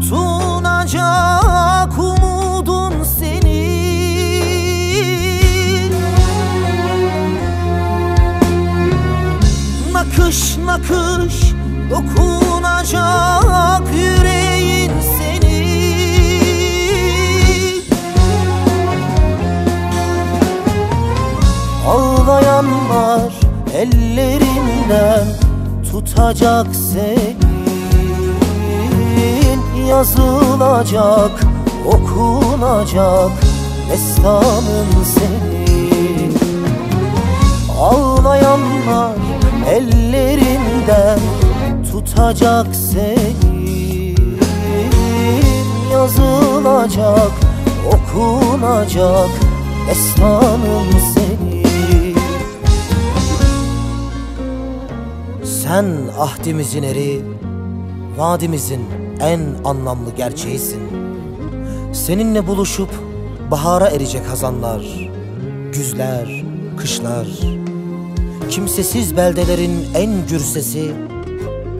tutunacak umudun senin Nakış nakış dokunacak yüreğin senin Ağlayan ellerinden tutacak seni. Yazılacak, okunacak destanın senin Ağlayanlar ellerinden tutacak seni. Yazılacak, okunacak destanın seni. Sen ahdimizin eri, vadimizin en anlamlı gerçeğisin. Seninle buluşup bahara erecek hazanlar Güzler, kışlar. Kimsesiz beldelerin en gür sesi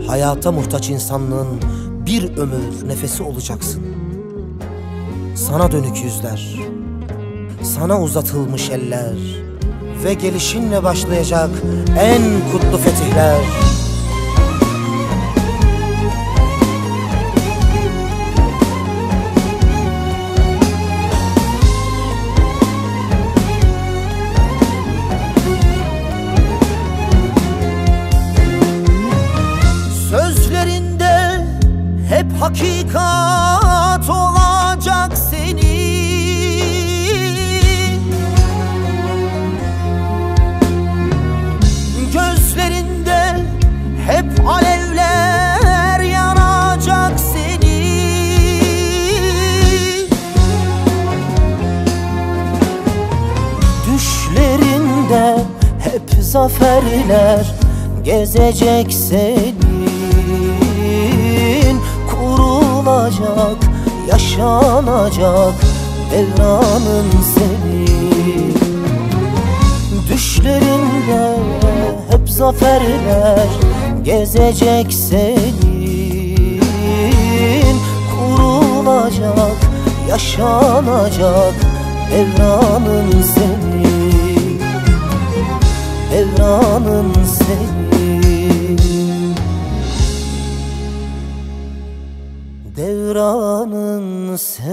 Hayata muhtaç insanlığın bir ömür nefesi olacaksın. Sana dönük yüzler Sana uzatılmış eller Ve gelişinle başlayacak en kutlu fetihler hep hakikat olacak senin Gözlerinde hep alevler yanacak senin Düşlerinde hep zaferler gezecek senin Kurulacak, yaşanacak devranın senin Düşlerinde hep zaferler gezecek senin. Kurulacak, yaşanacak devranın senin Devranın senin devranın seni.